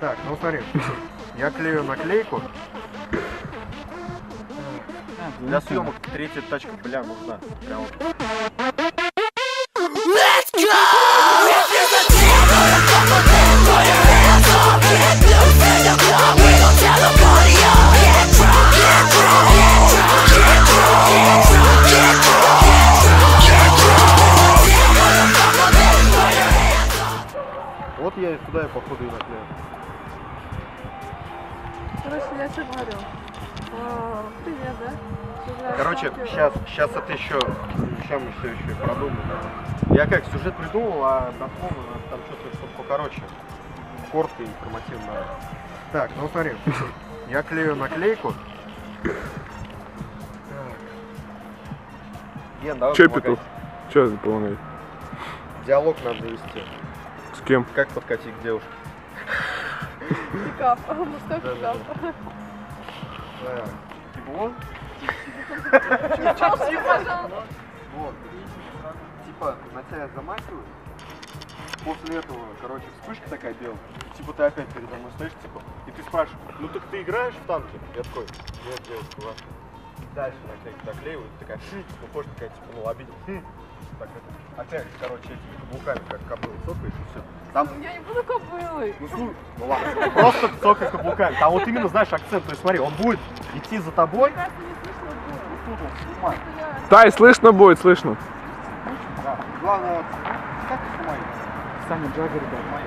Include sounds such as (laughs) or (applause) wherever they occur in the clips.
Так, ну смотри, я клею наклейку. Для съемок третья тачка, бля, нужна. Прям вот. Вот я и сюда и походу и я тебе говорю. А, Привет, да? Короче, сейчас, сейчас это еще, сейчас мы все еще продумаем. Я как, сюжет придумал, а дословно там что-то, чтобы покороче. Коротко и информативно. Так, ну смотри, я клею наклейку. Ген, давай Че, помогай. Петух? Че помогай? Диалог надо вести. С кем? Как подкатить к девушке? Пикап, мужской пикап. Типа он? Пожалуйста. Вот. Типа, на тебя замахивают. После этого, короче, вспышка такая белая. И, типа ты опять передо мной стоишь, типа, и ты спрашиваешь, ну так ты играешь в танки? Я такой, нет, девушка, ладно. Дальше наклейку доклеивают, такая, хм, выходит такая, типа, ну обидел, хм. Так это, опять, короче, этими каблуками, как кобылы, цокаешь и все. Там, Я не буду кобылой. ну, слушай, ну ладно, просто цокай каблуками. Там вот именно, знаешь, акцент, то есть смотри, он будет идти за тобой, Мне кажется, не слышно будет. слышно будет, слышно. Да. Главное, вот, как ты снимаешь? Саня Джага, ребят. Мои.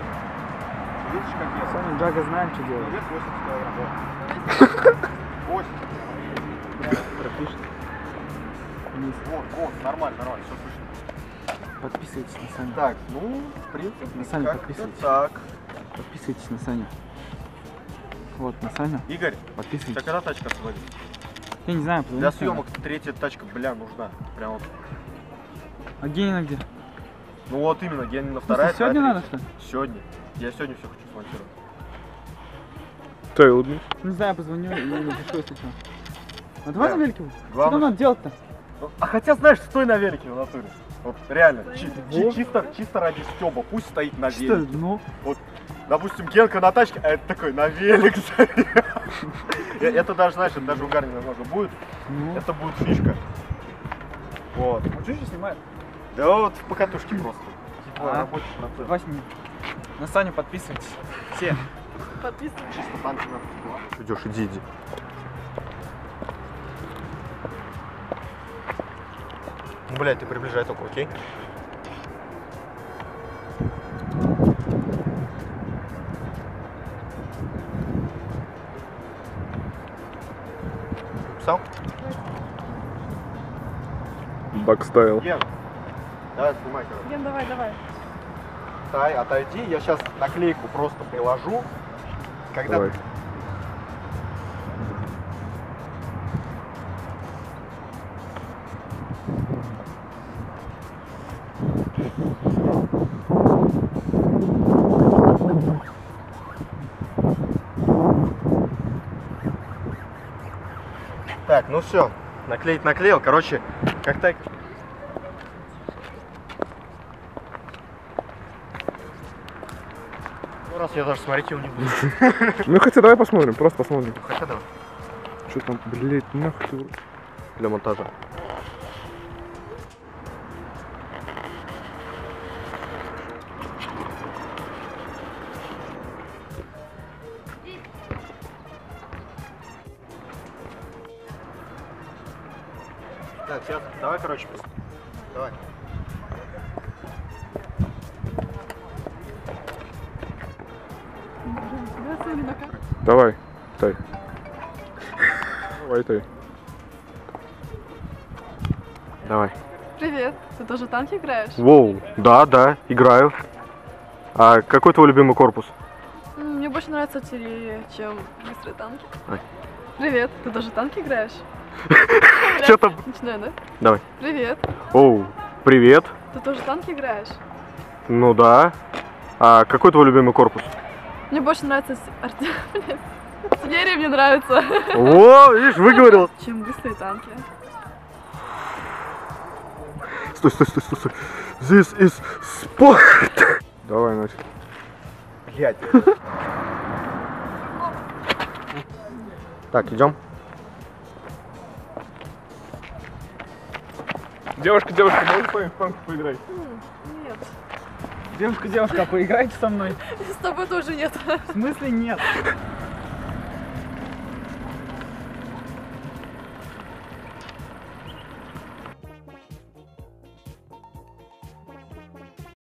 Видишь, как я? Саня Джага знаем, что делать. Вес 80 килограмм. да. (laughs) 80. Пропишет. Вниз. Вот, вот, нормально, нормально, все слышно. Подписывайтесь на Саню. Так, ну, в принципе, На Саню подписывайтесь. так. Подписывайтесь на Саню. Вот, на Саню. Игорь, Подписывайтесь. когда тачка освободит? Я не знаю, Для съемок третья тачка, бля, нужна. Прям вот. А Генина где? Ну вот именно, Генина вторая. сегодня надо, что ли? Сегодня. Я сегодня все хочу смонтировать. Тай, улыбнись. Не знаю, позвоню и напишу, если что. А давай Да. на велике. Что Главное, там надо делать-то? Ну, А хотя, знаешь, стой на велике в натуре. Вот реально, чи- чи- чисто, чисто ради стёба, пусть стоит на Что? велике. Ну, Допустим, Генка на тачке, а это такой на велик (laughs) Это даже, знаешь, это даже угарно немного будет. ну. Это будет фишка. Вот. А что еще снимает? Да вот в покатушке просто. Типа А. рабочий процесс. Вась, на Саню подписывайтесь. Все. Подписывайтесь. Чисто. Идешь, иди, иди. Блядь, ты приближай только, окей? Написал? Бакстайл. Ген, давай снимай, короче. Ген, давай, давай. Тай, отойди, я сейчас наклейку просто приложу. Когда Давай. Так, ну все, наклеить наклеил. Короче, как так. Ну, раз я даже смотреть его не буду. (laughs) Ну хотя давай посмотрим, просто посмотрим. Хотя давай. Что там, блять, нахуй. Для монтажа. Так, сейчас, давай, короче, пос- давай. Давай, Тай. Давай, Тай. Давай. Привет. Ты тоже танки играешь? Воу, да, да, играю. А какой твой любимый корпус? Мне больше нравится артиллерия, чем быстрые танки. Ой. Привет. Ты тоже танки играешь? Чё там? Начинаю, да? Давай. Привет. Оу, привет. Ты тоже танки играешь? Ну да. А какой твой любимый корпус? Мне больше нравится артиллерия, мне нравится, О, видишь, выговорил. чем быстрые танки. Стой, стой, стой, стой, стой. This is sport. Давай, Настя. Блять. Так, идем. Девушка, девушка, можешь по панк поиграть? Нет. Девушка, девушка, а поиграйте со мной. С тобой тоже нет. В смысле нет?